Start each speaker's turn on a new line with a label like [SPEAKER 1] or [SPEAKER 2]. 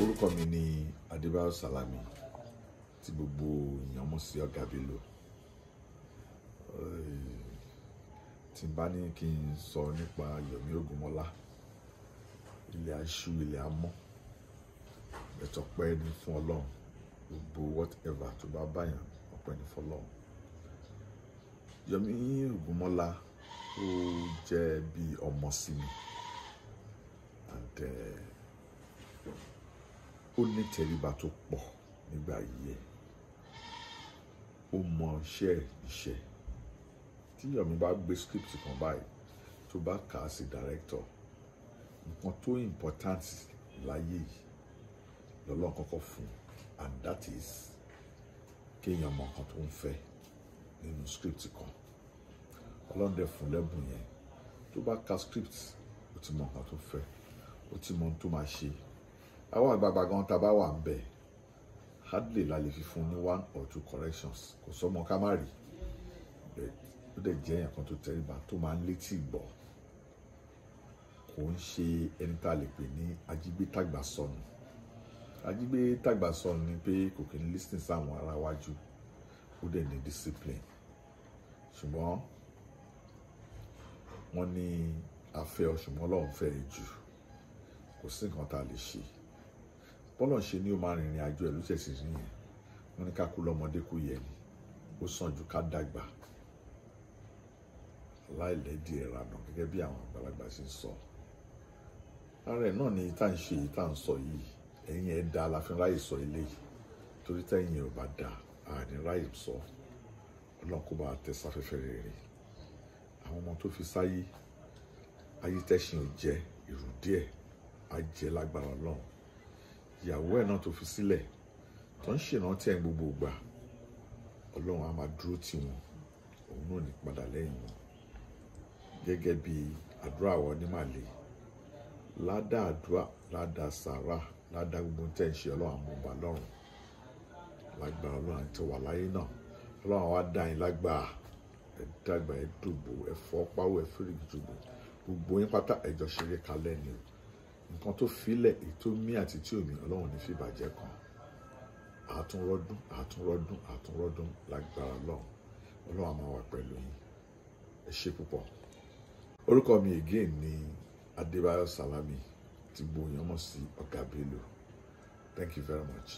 [SPEAKER 1] orúkọ mi ni Adébáyọ̀ Sàlámì tí gbogbo èèyàn mọ̀ sí Ọ̀gá Bello. Tí n bá ní kí n sọ nípa Yomi Ogunmọ́lá ilé aṣú ilé amọ́ ẹ̀tọ́ pẹ́ ní fún Ọlọ́run gbogbo whatever tó bá báyàn ọpẹ́ ní fọ́lọ́run Yomi Ogunmọ́lá ó jẹ́ bí ọmọ sí mi and ó ní tẹríba tó pọ̀ nígbà yìí ẹ̀ ó mọ iṣẹ́ iṣẹ́ tí Yomi bá gbé script kan báyìí tó bá kà á sí director nǹkan tó important láyé yìí lọ́lọ́run kọ́kọ́ fún and that is kéèyàn mọ nǹkan tó ń fẹ́ nínú script kan. Ọlọ́run dẹ̀ fún lẹ́bùn yẹn. Tó bá ka script ó ti mọ nǹkan tó fẹ́. Ó ti mọ ohun tó máa ṣe àwọn àgbààgbà gan tá a bá wà ń bẹ̀ hardly la lè fi fún ní one or two corrections. Kò sọmọ ká má rí. Ó dẹ̀ jẹ́ èèyàn kan tó tẹríba tó máa ń létí ìgbọ́. Kò ń ṣe ẹni tá a lè pè ní ajígbé tàgbà sọnù. Ajígbé tàgbà sọnù ni pé kò kí n lis ten sáwọn ará wájú ó dẹ̀ ní discipline. Ṣùgbọ́n wọ́n ní afẹ́ ọ̀ṣùnmọ́ ọlọ́run fẹ́ jù. Kò sí nǹkan tá a lè ṣe bọ́lọ̀ ṣe ni ó máa rìnrìn àjò ẹ̀ ló ṣẹ̀ṣẹ̀ rí yẹn. Wọ́n ní ká kú lọ́mọdé kú yẹ ni. Ó sàn ju ká dàgbà. Láìlẹ́dì ẹ̀rànà gẹ́gẹ́ bí àwọn àgbàlagbà ṣe ń sọ. Ara ẹ̀ náà ni tá à ń ṣe tá à ń sọ yìí. Ẹ̀yìn ẹ̀ dá la ráyè sọ eléyìí torí tẹ́yìn ẹ̀ ò bá dá àní ráyè sọ. Ọlọ́run kó bá tẹ sáfẹ́fẹ́ rere. Àwọn ọmọ tó fi sáyé ayé tẹ́sìn ò jẹ́ ìrù díẹ̀ á jẹ́ lágbára ọlọ́run ìyàwó ẹ̀ náà tó fi sílẹ̀ tó ń ṣèrántí ẹ̀ gbogbo ìgbà ọlọ́run á máa dúró tì wọ́n òun náà ní padà lẹ́yìn wọn. Gẹ́gẹ́ bí àdúrà wọn ní màlẹ́ ládàá àdúrà ládàá sàrà ládàá gbogbo tẹ́ ń ṣe ọlọ́run àmúba lọ́rùn lágbára ọlọ́run àti wà láyé náà. Ọlọ́run àwa dá yín lágbára ẹ dàgbà ẹ dògbò ẹ fọ́ páwọ́ ẹ fẹ́rẹ̀ jùgbò gbogbo yín pátá ẹjọ́ ṣeré kalẹ̀ ni o nǹkan tó filẹ̀ èyí tó mí àti tí omi ọlọ́run ní fi bàjẹ́ kan. Àtúnrọ́dún àtúnrọ́dún àtúnrọ́dún lágbára ọlọ́run. Ọlọ́run á máa wà pẹ̀lú yín. Ẹ ṣe púpọ̀. Orúkọ mi again ni Adébáyọ̀ Sàlámì tí gbogbo èèyàn mọ̀ sí Ọ̀gá Bello. Thank you very much.